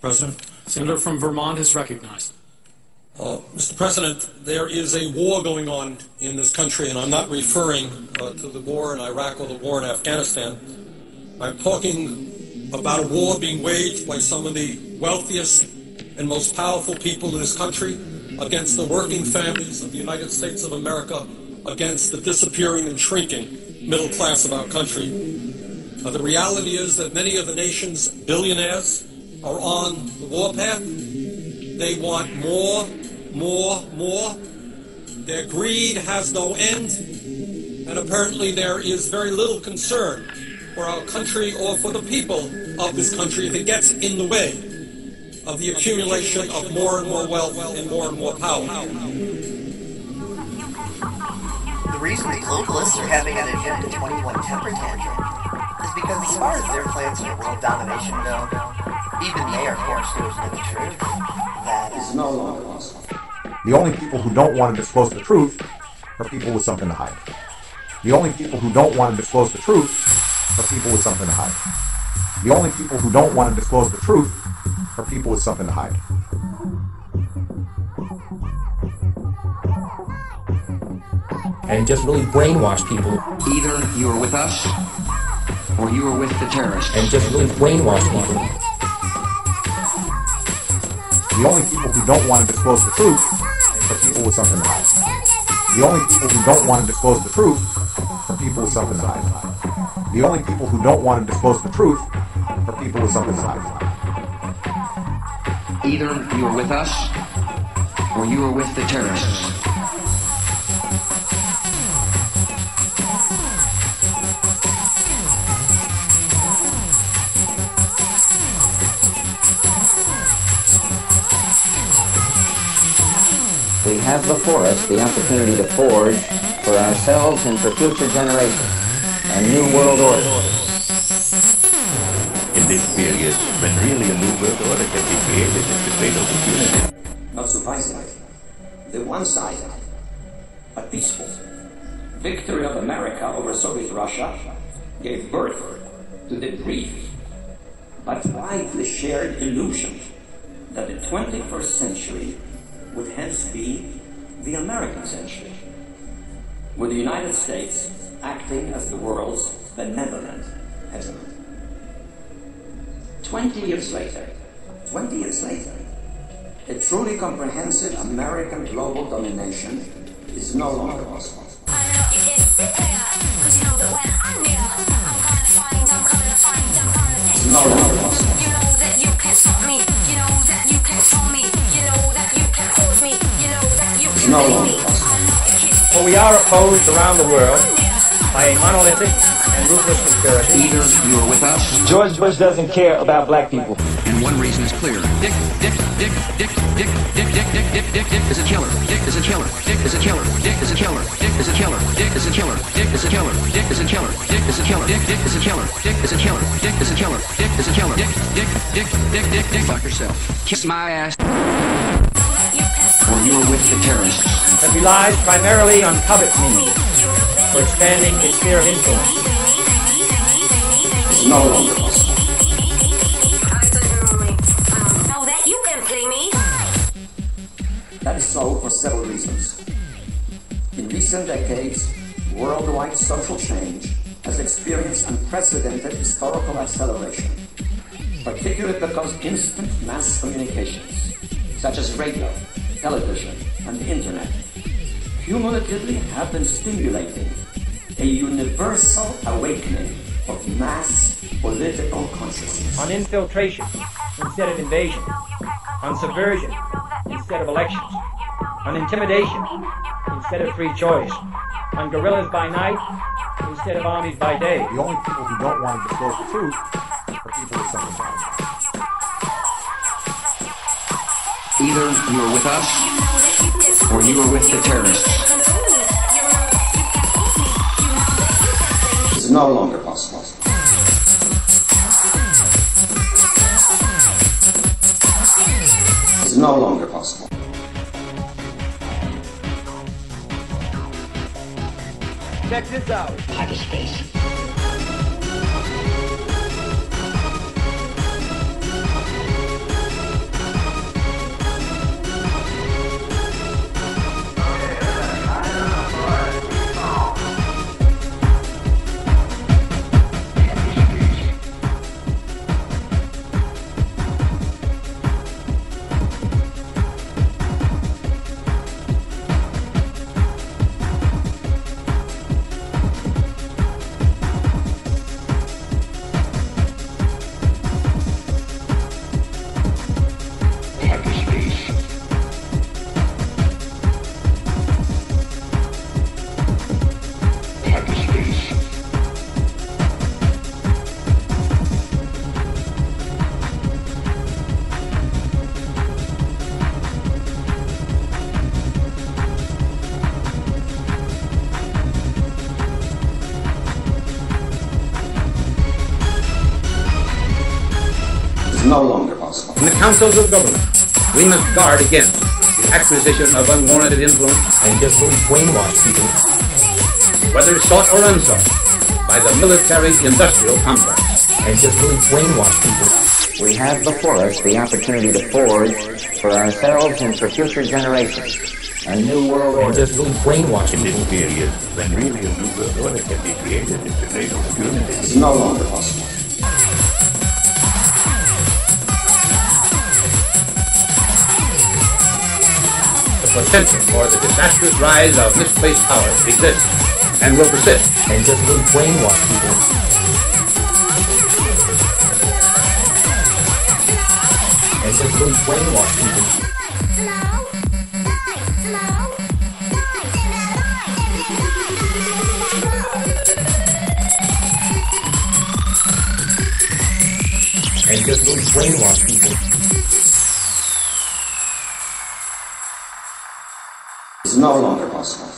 President. Senator from Vermont is recognized. Uh, Mr. President, there is a war going on in this country, and I'm not referring uh, to the war in Iraq or the war in Afghanistan. I'm talking about a war being waged by some of the wealthiest and most powerful people in this country against the working families of the United States of America, against the disappearing and shrinking middle class of our country. Uh, the reality is that many of the nation's billionaires are on the warpath. They want more, more, more. Their greed has no end, and apparently there is very little concern for our country or for the people of this country if it gets in the way of the accumulation of more and more wealth and more and more power. The reason the globalists are having an Agenda 21 temper tantrum is because as far as their plans for world domination go, even they are forced to admit the truth that is no longer possible. The only people who don't want to disclose the truth are people with something to hide. The only people who don't want to disclose the truth are people with something to hide. The only people who don't want to disclose the truth are people with something to hide. And just really brainwash people. Either you are with us or you are with the terrorists. And just really brainwash people. The only people who don't want to disclose the truth are people with something to hide. The only people who don't want to disclose the truth are people with something to hide. The only people who don't want to disclose the truth are people with something to hide. Either you are with us or you are with the terrorists. We have before us the opportunity to forge for ourselves and for future generations a new world order. In this period, when really a new world order can be created, is the great opportunity. Not surprisingly, the one-sided but peaceful victory of America over Soviet Russia gave birth to the brief but widely shared illusion that the 21st century would hence be the American century, with the United States acting as the world's benevolent hegemon. 20 years later, 20 years later, a truly comprehensive American global domination is no longer possible. It's no longer no longer possible. For we are opposed around the world by a monolithic and ruthless conspiracy. Either you are with us, George Bush doesn't care about black people. and one reason is clear. Dick, Dick, Dick, Dick, Dick, Dick, Dick, Dick, Dick, Dick, Dick is a killer. Dick is a killer. Dick is a killer. Dick is a killer. Dick is a killer. Dick is a killer. Dick is a killer. Dick is a killer. Dick is a killer. Dick, Dick is a killer. Dick is a killer. Dick is a killer. Dick is a killer. Dick, Dick, Dick, Dick, Dick, Dick. Fuck yourself. Kiss my ass. Or you are with the terrorists. That relies primarily on puppet means for expanding its sphere of influence. It's no longer possible. Know oh, that you can play me. That is so for several reasons. In recent decades, worldwide social change has experienced unprecedented historical acceleration, particularly because instant mass communications, such as radio, television, and the internet, cumulatively have been stimulating a universal awakening of mass political consciousness. On infiltration instead of invasion. On subversion instead of elections. On intimidation instead of free choice. On guerrillas by night instead of armies by day. The only people who don't want to disclose the truth Either you are with us or you are with the terrorists. It's no longer possible. It's no longer possible. Check this out. Hyperspace. In the councils of government, we must guard against the acquisition of unwarranted influence and just really brainwash people, whether sought or unsought, by the military-industrial complex. And just really brainwash people. We have before us the opportunity to forge for ourselves and for future generations a new world And order. just really brainwash In people. this period, when really a new world order can be created in today's community. It's no longer possible. Potential for the disastrous rise of misplaced power exists and will persist. And just really brainwash people. And just really brainwash people. And just really brainwash people. It's no longer possible.